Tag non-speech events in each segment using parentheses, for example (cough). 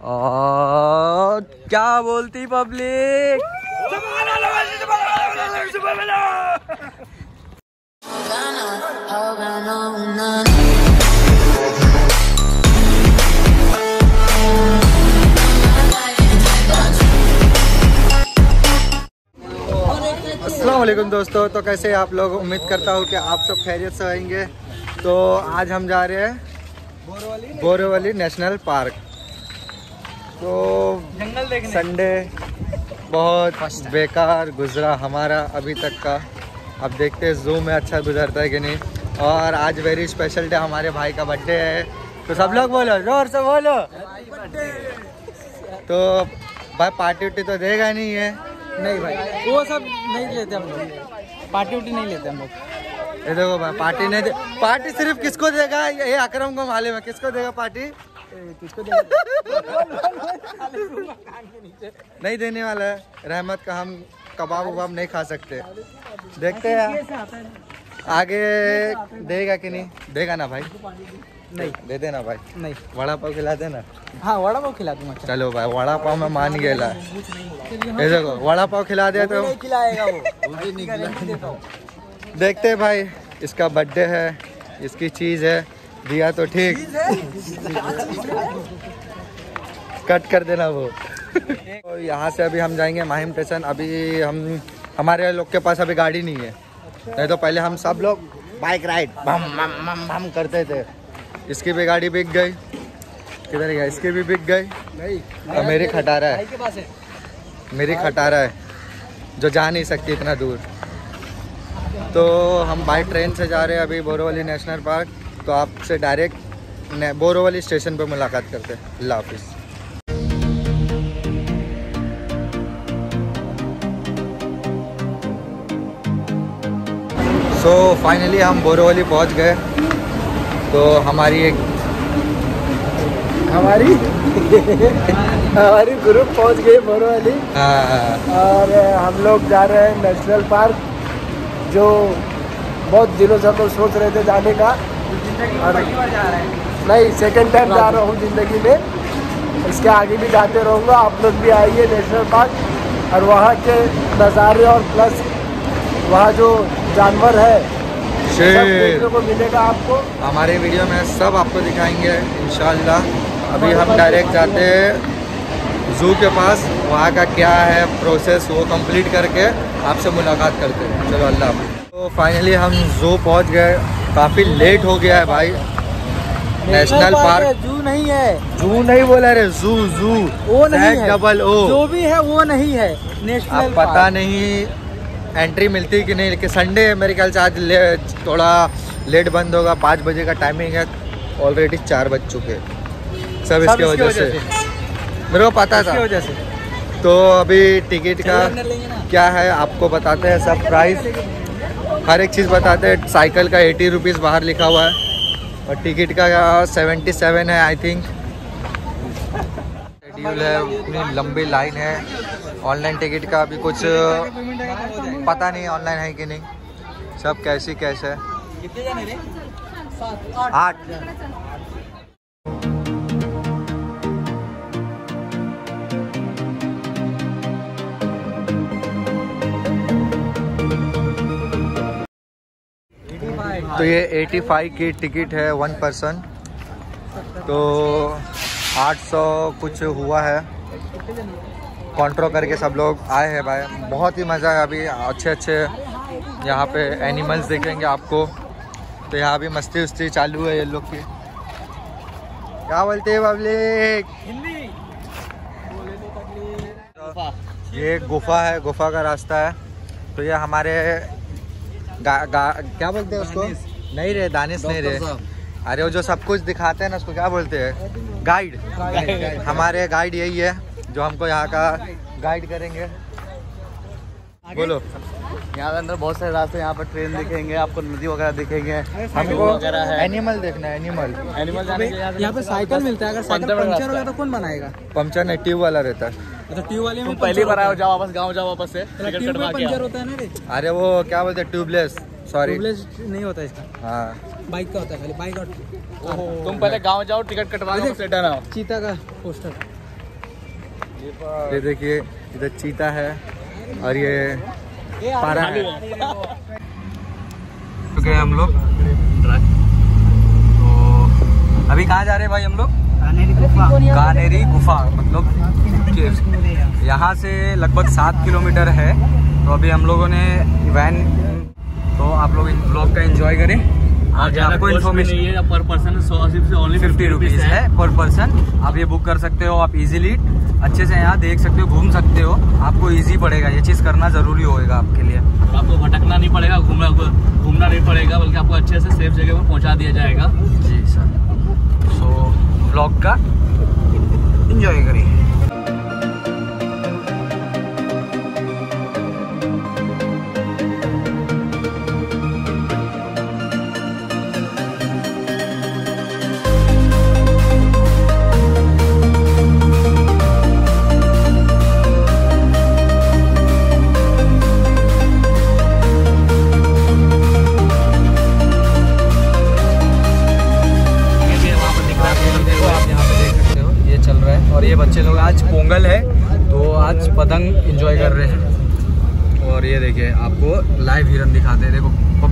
और क्या बोलती पब्लिक? असलम दोस्तों तो कैसे आप लोग? उम्मीद करता हूँ कि आप सब खैरियत से आएँगे तो आज हम जा रहे हैं बोरेवली नेशनल पार्क। तो जंगल देखने। संडे बहुत बेकार गुजरा हमारा अभी तक का। अब देखते हैं जू में अच्छा गुजरता है कि नहीं। और आज वेरी स्पेशल डे हमारे भाई का बर्थडे है। तो सब लोग बोलो ज़ोर से बोलो। तो भाई पार्टी उर्टी तो देगा नहीं है। नहीं भाई वो सब नहीं लेते हम लोग। पार्टी उर्टी नहीं लेते हम लोग। ये देखो भाई पार्टी नहीं दे पार्टी सिर्फ़ किसको देगा? ये अकरम को मालूम है किसको देगा पार्टी किसको नहीं देने वाला है। रहमत का हम कबाब वबाब नहीं खा सकते। देखते हैं। आगे देगा कि नहीं? देगा ना भाई? नहीं। दे देना भाई। नहीं। वड़ा पाव खिला देना। हाँ वड़ा पाव खिला दूँगा चलो। भाई वड़ा पाव में मान गया ये देखो वड़ा पाव खिला दिया तो खिलाएगा वो। (laughs) देखते हैं भाई इसका बर्थडे है इसकी चीज़ है। दिया तो ठीक। कट कर देना वो। तो यहाँ से अभी हम जाएँगे माहिम स्टेशन। अभी हम हमारे लोग के पास अभी गाड़ी नहीं है। नहीं तो पहले हम सब लोग बाइक राइड बम बम बम बम करते थे। इसकी भी गाड़ी बिक गई। किधर गया? इसकी भी बिक गई। नहीं। और मेरी खटारा है। है। मेरी खटारा है जो जा नहीं सकती इतना दूर। तो हम बाई ट्रेन से जा रहे हैं अभी बोरोवली नेशनल पार्क। तो आपसे डायरेक्ट बोरोवली स्टेशन पर मुलाकात करते हैं। अल्लाह हाफिज़। सो फाइनली हम बोरोवली पहुँच गए। तो हमारी एक हमारी? हमारी ग्रुप पहुँच गई बोरोवली और हम लोग जा रहे हैं नेशनल पार्क जो बहुत दिनों से हम लोग सोच रहे थे जाने का। और नहीं सेकंड टाइम जा रहा हूँ ज़िंदगी में। इसके आगे भी जाते रहूँगा। आप लोग भी आइए नेशनल पार्क और वहाँ के नज़ारे और प्लस वहाँ जो जानवर है सब देखने को मिलेगा आपको। हमारे वीडियो में सब आपको दिखाएँगे इंशाल्लाह। अभी हम डायरेक्ट जाते हैं जू के पास। वहाँ का क्या है प्रोसेस वो कंप्लीट करके आपसे मुलाकात करते हैं। चलो अल्लाह तो फाइनली हम जू पहुँच गए। काफ़ी लेट हो गया है भाई। नेशनल पार्क जू नहीं है। जू नहीं बोला रे जू जू। वो नहीं है। डबल ओ जो भी है वो नहीं है। नेशनल पता नहीं एंट्री मिलती कि नहीं लेकिन संडे है मेरे ख्याल से आज ले, थोड़ा लेट बंद होगा। पाँच बजे का टाइमिंग है ऑलरेडी चार बज चुके। सब इसके वजह से। मेरे को पता था। तो अभी टिकट का क्या है आपको बताते हैं सब प्राइस हर एक चीज़ बताते हैं। साइकिल का एटी रुपीज़ बाहर लिखा हुआ है। और टिकट का सेवेंटी सेवन है आई थिंक शेड्यूल है इतनी लंबी लाइन है। ऑनलाइन टिकट का अभी कुछ पता नहीं ऑनलाइन है कि नहीं। सब कैसी कैसे है। आठ। तो ये 85 की टिकट है वन पर्सन तो 800 कुछ हुआ है। कॉन्ट्रो करके सब लोग आए हैं भाई। बहुत ही मज़ा है अभी। अच्छे अच्छे यहाँ पे एनिमल्स देखेंगे आपको। तो यहाँ भी मस्ती उस्ती चालू है ये लोग की। क्या बोलते हैं पब्लिक ये गुफा है गुफा का रास्ता है। तो ये हमारे गा, गा, क्या बोलते हैं उसको? नहीं रे दानिश नहीं रे। अरे वो जो सब कुछ दिखाते हैं ना उसको क्या बोलते हैं? गाइड। (laughs) हमारे गाइड यही है जो हमको यहाँ का गाइड करेंगे। बोलो। यहाँ पे अंदर बहुत सारे रास्ते यहाँ पर ट्रेन दिखेंगे आपको नदी वगैरह दिखेंगे। हमको एनिमल देखना है एनिमल एनिमल जाने यहाँ पे साइकिल मिलता है अगर साइकिल पंचर हो गया तो कौन बनाएगा? पंचर नहीं ट्यूब वाला रहता है। तो ट्यूब वाले में पहली बार आओ जाओ वापस गाँव जाओ वापस से है अरे वो क्या बोलते हैं ट्यूबलेस। सॉरी नहीं होता इसका। हाँ। बाइक का होता है खाली। बाइक और तुम पहले गाँव जाओ टिकट कटवा। वापस चीता का पोस्टर ये देखिए इधर चीता है और ये पारा है। तो गए हम लोग। तो अभी कहाँ जा रहे हैं भाई हम लोग? कानेरी गुफा। मतलब यहाँ से लगभग सात किलोमीटर है। तो अभी हम लोगों ने वैन तो आप लोग इन ब्लॉग का एंजॉय करें। और आपको इन्फॉर्मेशन पर पर्सन ओनली फिफ्टी रुपीज़ है। पर पर्सन आप ये बुक कर सकते हो आप इजीली अच्छे से यहाँ देख सकते हो घूम सकते हो। आपको इजी पड़ेगा ये चीज़ करना ज़रूरी होएगा आपके लिए। आपको भटकना नहीं पड़ेगा घूमना घूमना नहीं पड़ेगा बल्कि आपको अच्छे से सेफ़ जगह पर पहुँचा दिया जाएगा। जी सर। सो ब्लॉग का एंजॉय करिए।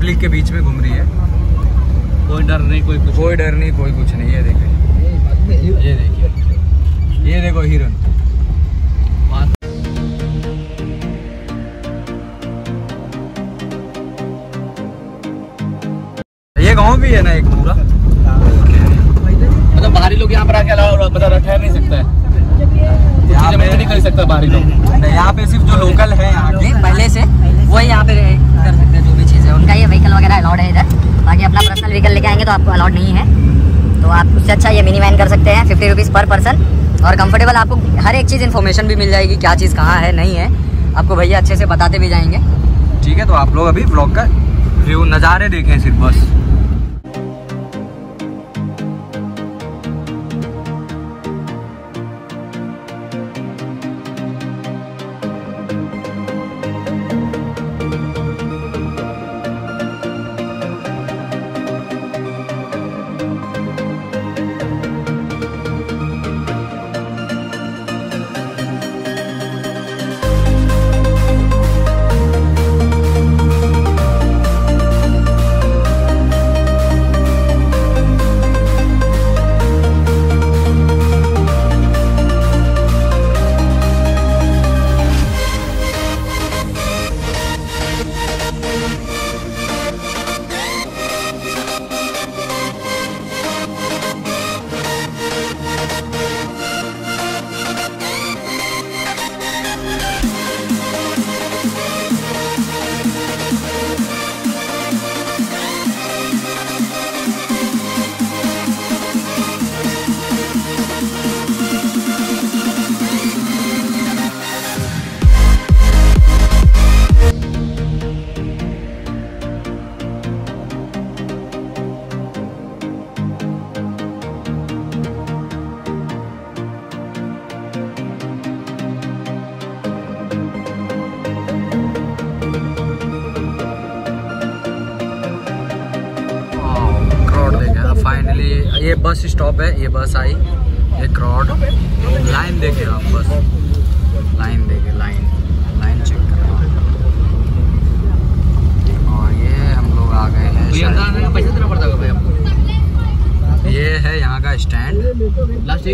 पब्लिक के बीच में घूम रही है। कोई डर नहीं कोई कुछ कोई डर नहीं कोई कुछ नहीं ये देखिए। ये देखिए। ये देखो हिरन। ये गाँव भी है ना एक पूरा? मतलब बाहरी लोग यहाँ पर आके अलाउ मतलब ठहर नहीं सकता। है यहाँ पे नहीं कर सकता बाहरी लोग। नहीं, यहाँ पे सिर्फ़ जो लोकल है यहाँ के पहले से वही यहाँ पे कर सकते उनका ये व्हीकल वगैरह अलाउड है इधर। बाकी अपना पर्सनल व्हीकल लेके आएँगे तो आपको अलाउड नहीं है। तो आप उससे अच्छा ये मिनी वैन कर सकते हैं फिफ्टी रुपीज़ पर पर्सन और कंफर्टेबल आपको हर एक चीज़ इन्फॉर्मेशन भी मिल जाएगी, क्या चीज़ कहाँ है, नहीं है। आपको भैया अच्छे से बताते भी जाएँगे। ठीक है तो आप लोग अभी ब्लॉग का व्यू नज़ारे देखें सिर्फ़, बस।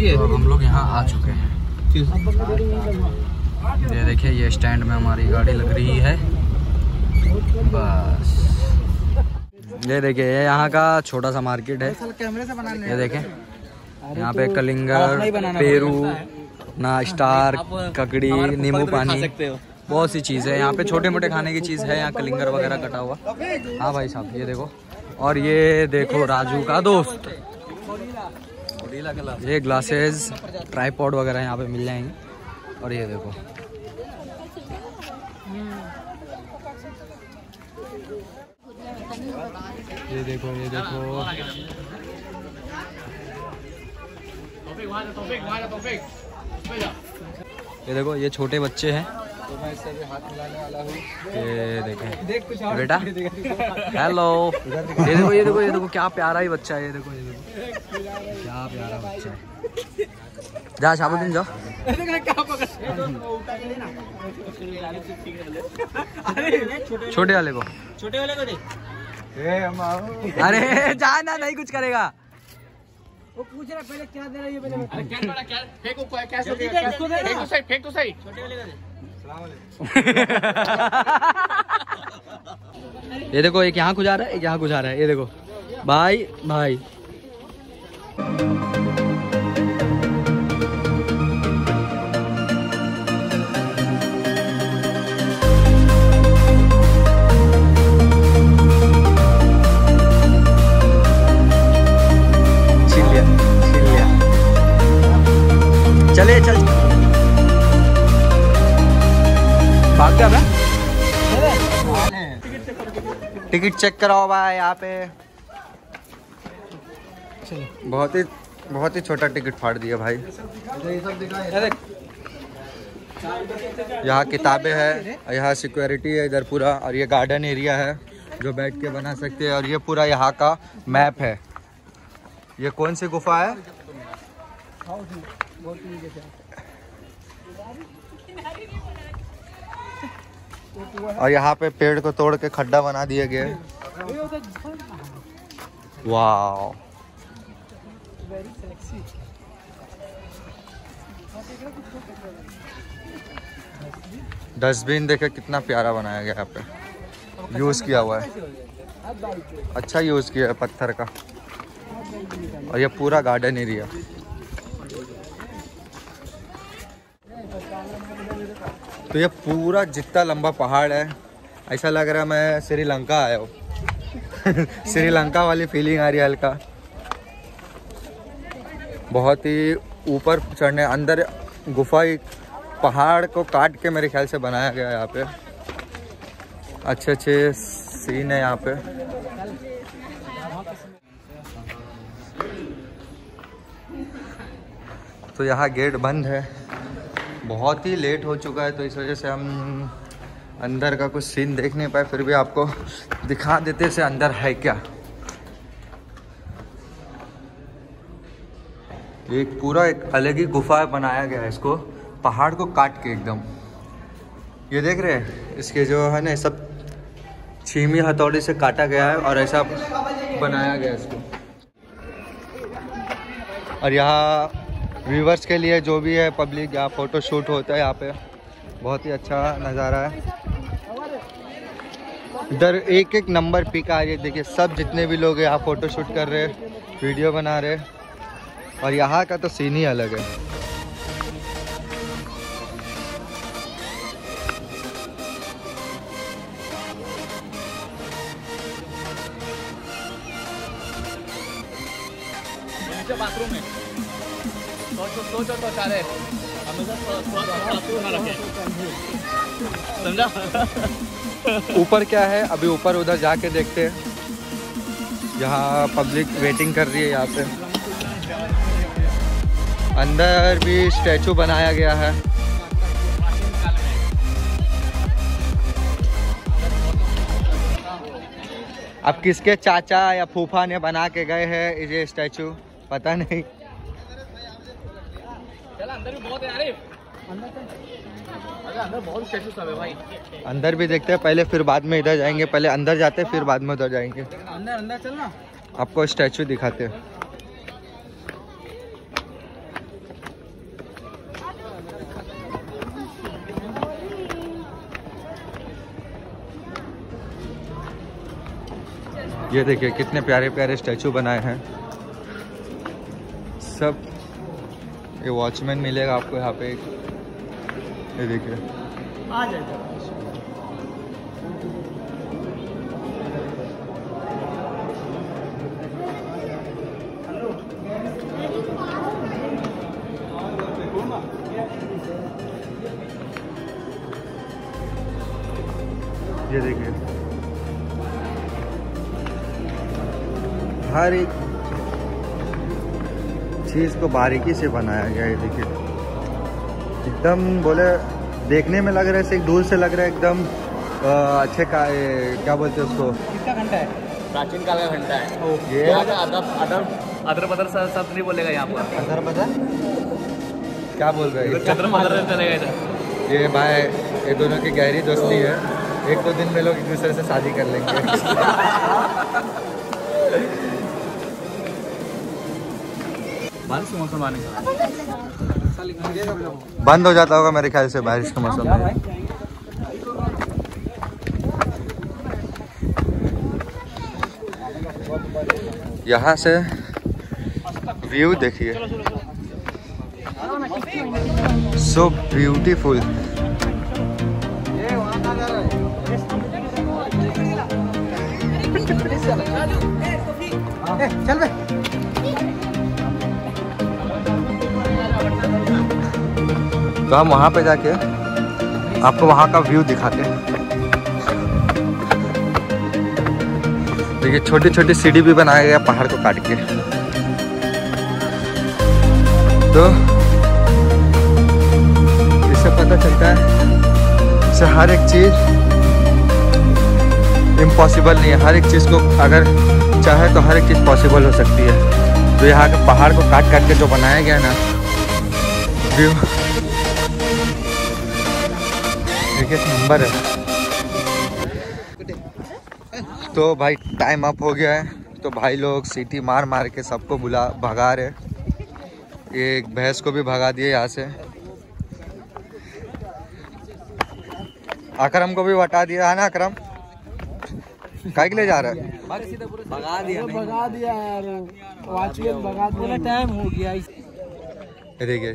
है और हम लोग यहाँ आ चुके हैं। ये देखिए ये स्टैंड में हमारी गाड़ी लग रही है। बस। ये देखिए ये यहाँ का छोटा सा मार्केट है। ये देखें यहाँ पे कलिंगर पेरू ना स्टार ककड़ी नींबू पानी बहुत सी चीज़ है। यहाँ पे छोटे मोटे खाने की चीज़ है यहाँ कलिंगर वगैरह कटा हुआ। हाँ भाई साहब ये देखो। और ये देखो राजू का दोस्त। ये ग्लासेस ट्राईपॉड वगैरह यहाँ पे मिल जाएँगे। और ये देखो। ये देखो ये देखो। ये देखो, ये छोटे बच्चे हैं। तो मैं हाथ मिलाने वाला ये देखें। देख बेटा। हेलो ये देखो ये देखो ये देखो, क्या प्यारा ही बच्चा है, ये देखो, ये क्या प्यारा बच्चा है। जा शाबुद्दीन जाओ छोटे वाले को। छोटे वाले को दे अरे जाना नहीं कुछ करेगा। वो पूछ रहा पहले क्या दे रहा है ये पहले अरे क्या बड़ा क्या? फेंक को कैसे फेंक तो सही फेंक तो सही छोटे वाले का दे ये देखो एक यहाँ गुजार रहा है एक यहाँ गुजार रहा है। ये देखो। भाई भाई। चले चल। भाग गया टिकट चेक कराओ भाई यहाँ पे। बहुत ही बहुत ही छोटा टिकट फाड़ दिया भाई। यहाँ किताबें है, यहाँ सिक्योरिटी है इधर पूरा, और ये गार्डन एरिया है, जो बैठ के बना सकते हैं, और ये पूरा यहाँ का मैप है। ये कौन सी गुफा है? और यहाँ पे पेड़ को तोड़ के खड्डा बना दिया गया है वाह डस्टबिन देखे कितना प्यारा बनाया गया यहाँ पे। यूज़ किया हुआ है। अच्छा यूज़ किया है पत्थर का। और ये पूरा गार्डन एरिया तो ये पूरा जितना लंबा पहाड़ है, ऐसा लग रहा है मैं श्रीलंका आया हूँ। (laughs) श्रीलंका वाली फीलिंग आ रही है हल्का। बहुत ही ऊपर चढ़ने, अंदर गुफा, एक पहाड़ को काट के मेरे ख्याल से बनाया गया यहाँ पे। अच्छे अच्छे सीन है यहाँ पे। तो यहाँ गेट बंद है। बहुत ही लेट हो चुका है तो इस वजह से हम अंदर का कुछ सीन देख नहीं पाए, फिर भी आपको दिखा देते से अंदर है क्या। एक पूरा एक अलग ही गुफा बनाया गया है इसको। पहाड़ को काट के एकदम। ये देख रहे हैं, इसके जो है ना सब छीमी हथौड़ी से काटा गया है और ऐसा बनाया गया इसको। और यहाँ व्यूवर्स के लिए जो भी है पब्लिक, यहाँ फ़ोटो शूट होता है यहाँ पे। बहुत ही अच्छा नज़ारा है। इधर एक एक नंबर पिक आ रही है। देखिए, सब जितने भी लोग यहाँ फ़ोटो शूट कर रहे हैं, वीडियो बना रहे हैं। और यहाँ का तो सीन ही अलग है। बाथरूम में तो समझा? ऊपर क्या है? अभी ऊपर उधर जाके देखते हैं। यहाँ पब्लिक वेटिंग कर रही है यहाँ पे। अंदर भी स्टैचू बनाया गया है। अब किसके चाचा या फूफा ने बना के गए हैं ये स्टैचू? पता नहीं। अंदर भी बहुत आरिफ अरे अंदर बहुत स्टैचू सब भाई। अंदर भी देखते हैं पहले फिर बाद में इधर जाएँगे पहले अंदर जाते हैं फिर बाद में उधर जाएँगे। अंदर अंदर चलना। आपको स्टैचू दिखाते हैं। ये देखिए, कितने प्यारे प्यारे स्टैचू बनाए हैं। सब ये वॉचमैन मिलेगा आपको यहाँ पे। ये देखिए। आ जाए एक चीज़ को बारीकी से बनाया गया है देखिए। एकदम बोले देखने में लग रहा है ऐसे दूर से लग रहा है एकदम अच्छे का ये, क्या बोलते हैं उसको? कितना घंटा है? प्राचीन काल का घंटा है। ये अदर बदर सब सब नहीं बोलेगा यहाँ पर। अदर बदर क्या बोल रहे हैं चंद्र मादर ये भाई ये दोनों की गहरी दोस्ती है। एक दो दिन में लोग एक दूसरे से शादी कर लेंगे। (laughs) बंद हो जाता होगा मेरे ख्याल से बारिश का मौसम में। यहाँ से व्यू देखिए। सो ब्यूटीफुल तो हम वहाँ पे जाके आपको वहाँ का व्यू दिखाते हैं। देखिए छोटी छोटी सीढ़ी भी बनाया गया पहाड़ को काट के। तो इससे पता चलता है इससे हर एक चीज़ इम्पॉसिबल नहीं है। हर एक चीज़ को अगर चाहे तो हर एक चीज़ पॉसिबल हो सकती है। तो यहाँ के पहाड़ को काट काट के जो बनाया गया ना व्यू एक नंबर है। तो भाई टाइम अप हो गया है। तो भाई लोग सीटी मार मार के सबको बुला भगा रहे एक भैंस को भी भगा दिए यहाँ से। अकरम को भी बता दिया है ना अकरम काय के लिए जा रहा है? भगा दिया यार। वॉचमैन भगा दिया। टाइम हो गया। देखिए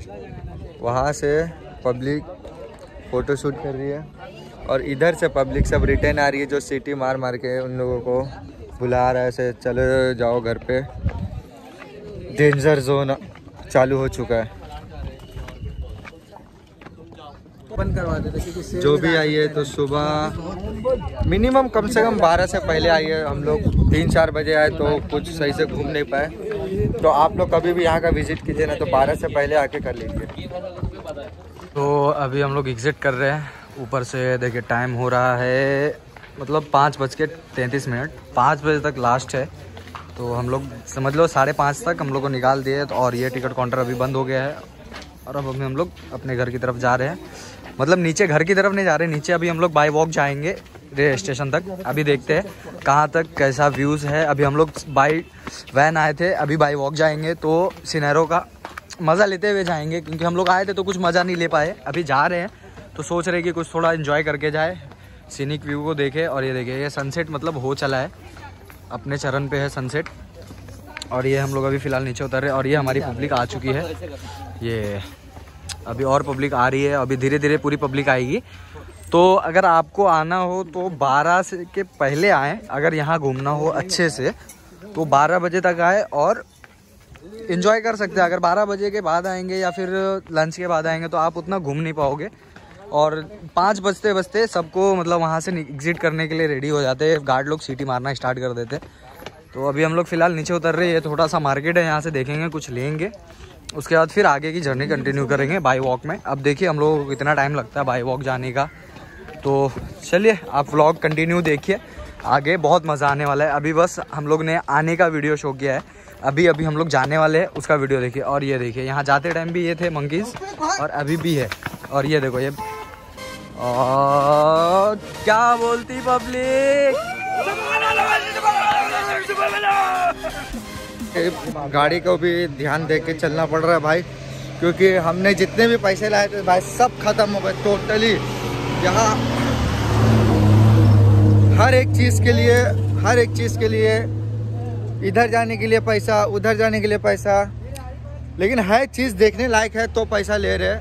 वहाँ से पब्लिक फ़ोटो शूट कर रही है। और इधर से पब्लिक सब रिटर्न आ रही है जो सिटी मार मार के उन लोगों को बुला रहा है ऐसे चले जाओ घर पे। डेंजर जोन चालू हो चुका है। जो भी आई है तो सुबह मिनिमम कम से कम 12 से पहले आई है हम लोग तीन चार बजे आए तो कुछ सही से घूम नहीं पाए। तो आप लोग कभी भी यहाँ का विज़िट कीजिए ना तो 12 से पहले आके कर लीजिए। तो अभी हम लोग एग्ज़िट कर रहे हैं। ऊपर से देखिए टाइम हो रहा है मतलब पाँच बज के तैंतीस मिनट। पाँच बजे तक लास्ट है। तो हम लोग, समझ लो, साढ़े पाँच तक हम लोग को निकाल दिए तो और ये टिकट काउंटर अभी बंद हो गया है। और अब अभी हम लोग अपने घर की तरफ़ जा रहे हैं। मतलब नीचे घर की तरफ़ नहीं जा रहे, नीचे अभी हम लोग बाई वॉक जाएँगे रेलवे स्टेशन तक। अभी देखते हैं कहाँ तक कैसा व्यूज़ है। अभी हम लोग बाई वैन आए थे, अभी बाई वॉक जाएँगे। तो सिनेरो का मज़ा लेते हुए जाएँगे, क्योंकि हम लोग आए थे तो कुछ मज़ा नहीं ले पाए। अभी जा रहे हैं तो सोच रहे कि कुछ थोड़ा इन्जॉय करके जाए सीनिक व्यू को देखे, और ये देखे ये सनसेट मतलब हो चला है। अपने चरण पे है सनसेट और ये हम लोग अभी फ़िलहाल नीचे उतर रहे हैं, और ये हमारी पब्लिक आ चुकी है। ये अभी और पब्लिक आ रही है, अभी धीरे धीरे पूरी पब्लिक आएगी। तो अगर आपको आना हो तो 12 से के पहले आएँ, अगर यहाँ घूमना हो अच्छे से तो 12 बजे तक आए, और इन्जॉय कर सकते हैं। अगर 12 बजे के बाद आएँगे या फिर लंच के बाद आएँगे तो आप उतना घूम नहीं पाओगे। और पाँच बजते बजते सबको मतलब वहाँ से एग्जिट करने के लिए रेडी हो जाते हैं। गार्ड लोग सीटी मारना स्टार्ट कर देते तो अभी हम लोग फ़िलहाल नीचे उतर रहे हैं। थोड़ा सा मार्केट है, यहाँ से देखेंगे, कुछ लेंगे। उसके बाद फिर आगे की जर्नी कंटिन्यू करेंगे बाई वॉक में। अब देखिए हम लोगों को कितना टाइम लगता है बाई वॉक जाने का। तो चलिए, आप व्लॉग कंटिन्यू देखिए। आगे बहुत मज़ा आने वाला है। अभी बस हम लोग ने आने का वीडियो शो किया है। अभी अभी हम लोग जाने वाले हैं, उसका वीडियो देखिए। और ये देखिए, यहाँ जाते टाइम भी ये थे मंकीज और अभी भी है। और ये देखो, ये और क्या बोलती पब्लिक गाड़ी को भी ध्यान दे के चलना पड़ रहा है भाई, क्योंकि हमने जितने भी पैसे लाए थे भाई, सब खत्म हो गए टोटली यहाँ हर एक चीज़ के लिए, हर एक चीज़ के लिए इधर जाने के लिए पैसा उधर जाने के लिए पैसा। लेकिन है चीज़ देखने लायक है तो पैसा ले रहे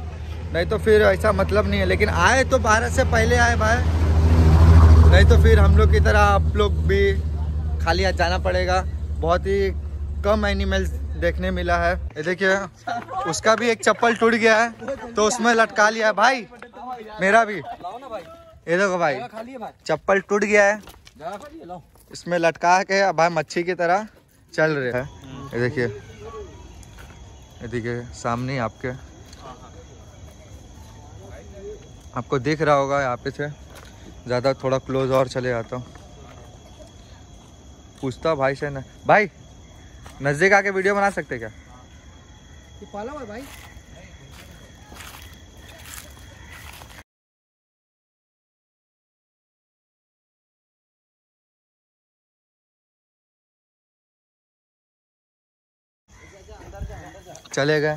नहीं तो फिर ऐसा मतलब नहीं है। लेकिन आए तो बारह से पहले आए भाई। नहीं तो फिर हम लोग की तरह आप लोग भी खाली हाथ जाना पड़ेगा। बहुत ही कम एनिमल्स देखने मिला है। ये देखिए उसका भी एक चप्पल टूट गया है तो उसमें लटका लिया है। भाई मेरा भी। ये देखो भाई चप्पल टूट गया है। इसमें लटका के अब भाई मच्छी की तरह चल रहे हैं। ये देखिए। ये देखिए, सामने आपके। आपको दिख रहा होगा यहाँ पे से। ज़्यादा थोड़ा क्लोज और चले जाता हूँ। पूछता भाई से ना भाई, नज़दीक आके वीडियो बना सकते क्या? भाई। चले गए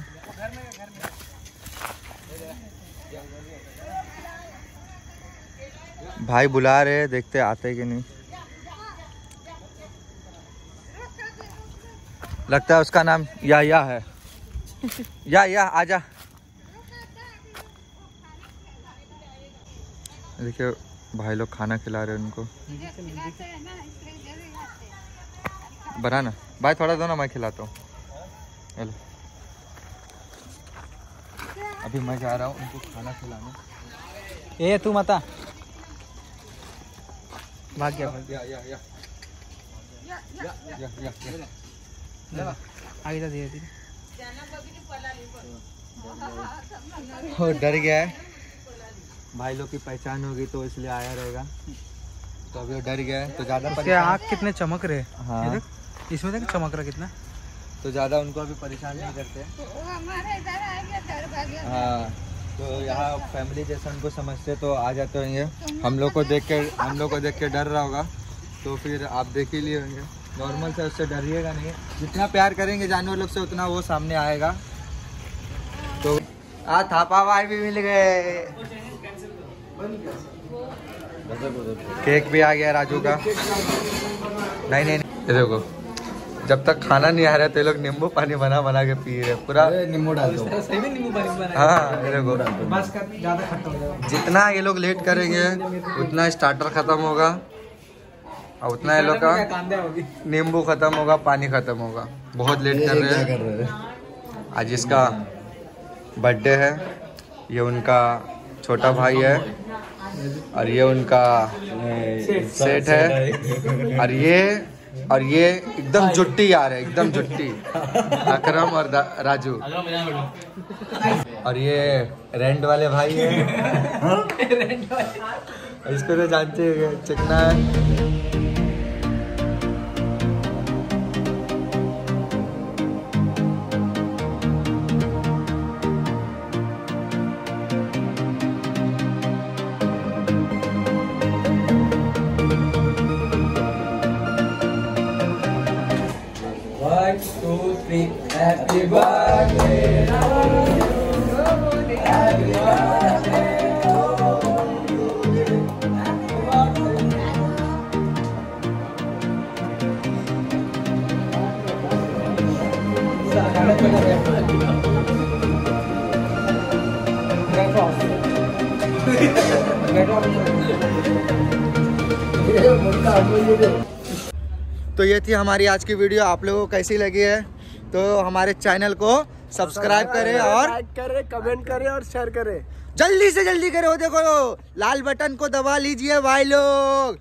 भाई बुला रहे हैं, देखते आते कि नहीं। लगता है उसका नाम या या है। (laughs) या या आजा। देखिए भाई लोग खाना खिला रहे हैं उनको। बना ना भाई थोड़ा दो ना मैं खिलाता हूँ। अभी मैं जा रहा हूँ उनको खाना खिलाने। ए तू मता। भाग गया या या या। या या या। आगे जा धीरे धीरे। डर गया है। भाई लोग की पहचान होगी तो इसलिए आया रहेगा। तो अभी वो डर गया है तो ज़्यादा आँख कितने चमक रहे हाँ। इसमें देख चमक रहा कितना। तो ज़्यादा उनको अभी परेशान नहीं करते। हाँ तो यहाँ फैमिली जैसा उनको समझते तो आ जाते होंगे। हम लोग को देख के हम लोग को देख के डर रहा होगा। तो फिर आप देख ही लिए होंगे। नॉर्मल से उससे डरिएगा नहीं। जितना प्यार करेंगे जानवर लोग से उतना वो सामने आएगा। तो आ थापा भाई भी मिल गए। केक भी आ गया राजू का। नहीं नहीं नहीं। देखो। जब तक खाना नहीं आ रहा तो ये लोग नींबू पानी बना बना के पी रहे पूरा नींबू डाल दो। सही में नींबू पानी बना हाँ। देखो बस का ज़्यादा खट्टा हो जाएगा। जितना ये लोग लेट करेंगे उतना स्टार्टर खत्म होगा। और उतना ये लोग का नींबू खत्म होगा पानी खत्म होगा। बहुत लेट कर रहे हैं। रहे हैं? आज इसका बर्थडे है। ये उनका छोटा भाई है। और ये उनका सेठ है। और ये और ये एकदम जुट्टी यार है एकदम जुट्टी। अकरम और राजू। और ये रेंट वाले भाई है। (laughs) इसको तो जानते हैं चिकना है। तो ये थी हमारी आज की वीडियो। आप लोगों को कैसी लगी है? तो हमारे चैनल को सब्सक्राइब करें और लाइक करें कमेंट करें और शेयर करें। जल्दी से जल्दी करें। वो देखो लाल बटन को दबा लीजिए भाई लोग।